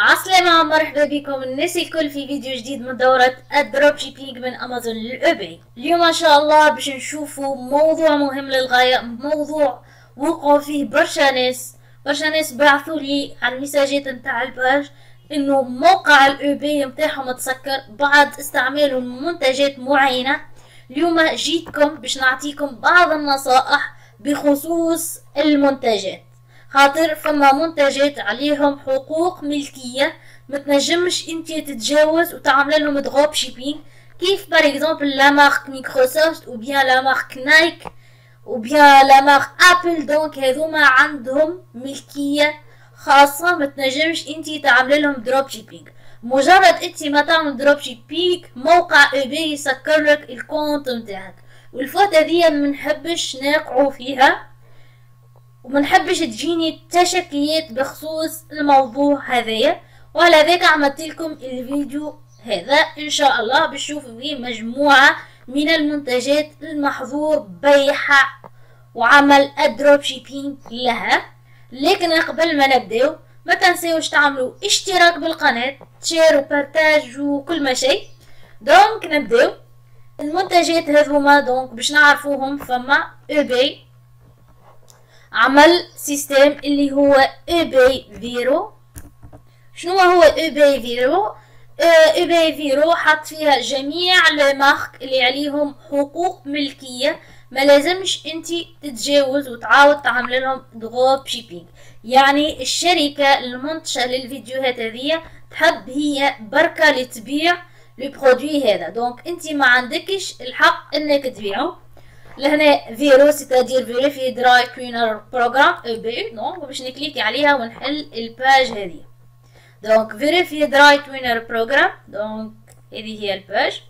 عسلامة مرحبا بكم. الناس الكل في فيديو جديد من دورة ال dropshipping من Amazon لل eBay اليوم إن شاء الله باش نشوفوا موضوع مهم للغاية موضوع وقعوا فيه برشا ناس. برشا ناس بعثوا لي على ال messages نتاع ال page إنه موقع ال eBay نتاعهم تسكر بعد استعمالهم منتجات معينة. اليوم جيتكم باش نعطيكم بعض النصائح بخصوص المنتجات. خاطر فما منتجات عليهم حقوق ملكية متنجمش انت تتجاوز وتعمل لهم dropshipping كيف par exemple la marque Microsoft ou bien la marque Nike ou bien la marque Apple donc هذوما عندهم ملكية خاصة متنجمش انت تعمل لهم dropshipping مجرد انت ما تعمل dropshipping موقع eBay يسكر لك ال compte نتاعك. وال faute هذيا منحبش نقعو فيها. ومنحبش تجيني تشكيات بخصوص الموضوع هذايا. وعلى ذاك عملت لكم الفيديو هذا. إن شاء الله بتشوفوا فيه مجموعة من المنتجات المحظور بيعها وعمل ال dropshipping لها. لكن قبل ما نبداو ما تنسيوش تعملوا اشتراك بالقناة تشير و partage وكل ما شيء. donc نبداو المنتجات هذوما donc باش نعرفوهم فما eBay عمل système اللي هو eBay VeRO شنو هو eBay VeRO eBay VeRO حط فيها جميع المارك اللي عليهم حقوق ملكية. ما لازمش انت تتجاوز وتعاود تعمل لهم dropshipping يعني الشركة المنتجه للفيديوهات هذه تحب هي بركة لتبيع لو برودوي هذا. دونك انت ما عندكش الحق انك تبيعه. لهنا فيرو سيتادير فيريفي دراي كلينر بروجرام أو بي دونك باش نكليكي عليها ونحل الباج هذه. دونك فيريفي دراي كلينر بروجرام دونك هذه هي الباج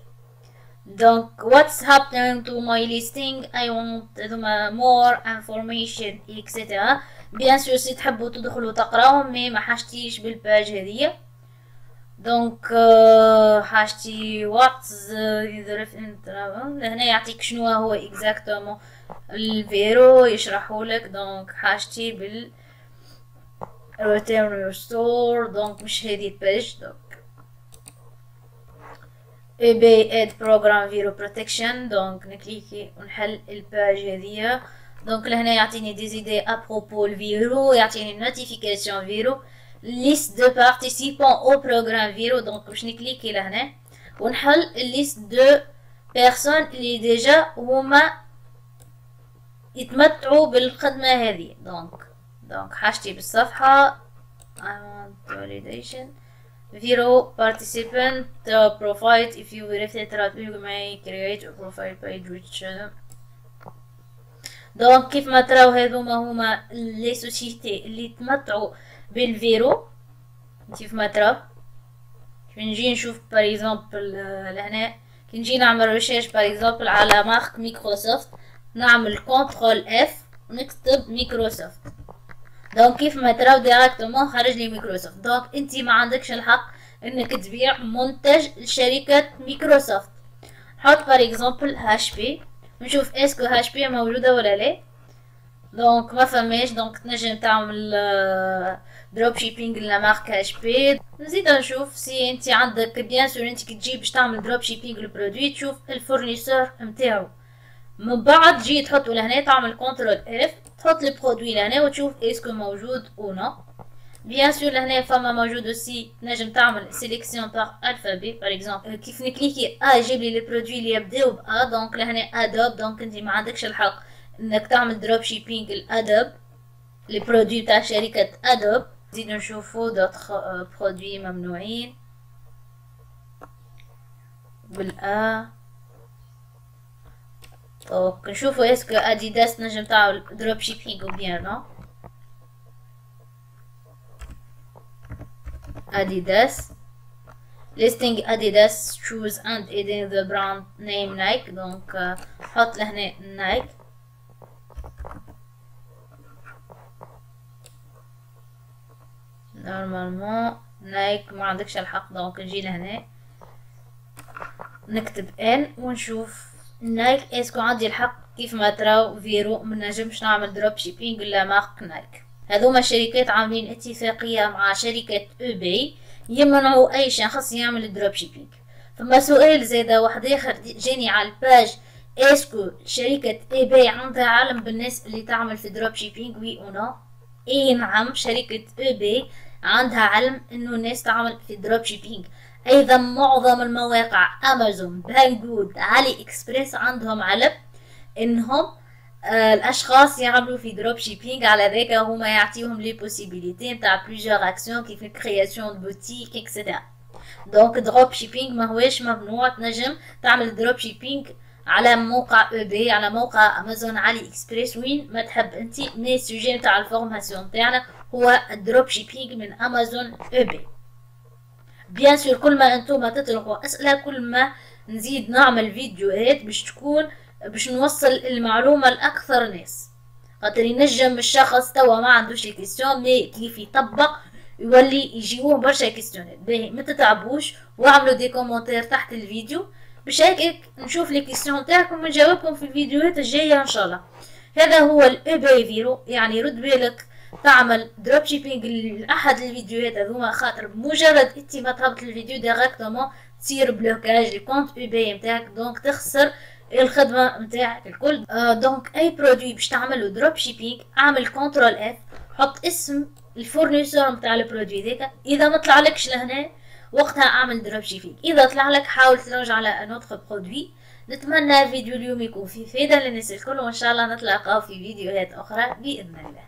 دونك what's happening to my listing I want more information etc بيان سور سي تحبوا تدخلوا تقراهم مي ما حاجتيش بالباج هذه. دونك حاجتي وات يظرف هنا يعطيك شنو هو اكزاكتومون الفيرو؟ يشرحه لك دونك حاجتي بال return restore دونك مش هذه الباج دونك ايباي اد بروجرام فيرو بروتكشن دونك نكليكي ونحل الباج هذيا. دونك لهنا يعطيني دي زيدي ابروبو الفيرو يعطيني نوتيفيكاسيون فيرو ليست دو بارتيسيپون أو بروغرام فيرو دونك باش نكليكي لهنا ونحل ليست دو بيرسون لي ديجا هما يتمتعوا بالخدمه هذه دونك دونك حاجتي بالصفحه فاليديشن فيرو بارتيسيپنت بروفايل اف يو ريفيت رات يو ماي كرييت ا بروفايل بيج ويتش donc كيف ما تراو هذوما هما les sociétés اللي تمتعوا بال VeRO. كيف ما ترى كي نجي نشوف par exemple لهنا. كي نجي نعمل recherche par exemple على marque Microsoft نعمل contrôle F ونكتب Microsoft donc كيف ما تراو directement خرج لي Microsoft donc انت ما عندكش الحق إنك تبيع منتج لشركة مايكروسوفت نحط par exemple HP نشوف est-ce que HP موجودة ولا لا. donc ما فماش. donc تنجم تعمل dropshipping ل marque HP نزيد نشوف si انت عندك bien sûr انت كي تجي باش تعمل dropshipping ال produit تشوف ال fournisseur نتاعو من بعد تجي تحط لهنا تعمل contrôle F تحط ال produit لهنا وتشوف est-ce que موجود ou non bien sûr لهنا فما موجود aussi تنجم تعمل sélection par alphabet par exemple كيف ن cliqui A يجيب لي les produits اللي يبداو ب donc لهنا Adobe donc انت ما عندكش الحق انك تعمل dropshipping ال Adobe les produits تاع شركة Adobe نزيدو نشوفو d'autres produits ممنوعين. voilà donc نشوفو est-ce que Adidas نجم تعمل dropshipping bien non؟ Adidas listing adidas shoes and adding the brand name nike. donc حط لهنا Nike normalement Nike ما عندكش الحق donc نجي لهنا. نكتب N ونشوف. Nike est-ce que عندي الحق؟ كيف ما تراو VeRO منجمش نعمل dropshipping ولا marque Nike. هذوما شركات عاملين اتفاقية مع شركة eBay يمنعوا أي شخص يعمل dropshipping فما سؤال زادا واحد آخر جاني على ال page. est-ce que شركة eBay عندها علم بالناس اللي تعمل في دروب شيبينج وي أو نو؟ إي نعم شركة eBay عندها علم إنه الناس تعمل في dropshipping أيضا معظم المواقع Amazon Banggood AliExpress عندهم علم إنهم آه الأشخاص يعملوا في dropshipping على ذاك هما يعطيهم les possibilités نتاع plusieurs actions كيف création boutique et cetera donc dropshipping ماهوش ممنوع. تنجم تعمل dropshipping على موقع eBay على موقع Amazon AliExpress وين ما تحب أنت mais ال sujet نتاع ال formation تاعنا هو ال drop shipping من امازون أو eBay bien sûr كل ما أنتم تطرحوا أسئلة كل ما نزيد نعمل فيديوهات باش تكون باش نوصل المعلومة لأكثر ناس. خاطر ينجم الشخص توا ما عندوش question mais كيف يطبق يولي يجيوه برشا question ات باهي ما تتعبوش واعملوا des commentaires تحت الفيديو. باش نشوف les questions تاعكم ونجاوبكم في الفيديوهات الجاية إن شاء الله. هذا هو ال VeRO يعني رد بالك تعمل drop shipping لأحد الفيديوهات هذوما خاطر بمجرد انت ما تهبط الفيديو directement تصير blocage ل compte eBay نتاعك donc تخسر الخدمة نتاعك الكل. آه donc أي produit باش تعملو drop shipping اعمل contrôle F حط اسم ال fournisseur نتاع ال produit ذاك. إذا ما طلعلكش لهنا وقتها أعمل drop shipping إذا طلع لك حاول تلوج على un autre produit نتمنى فيديو اليوم يكون فيه فايدة للناس الكل وإن شاء الله نتلاقاو في فيديوهات أخرى بإذن الله.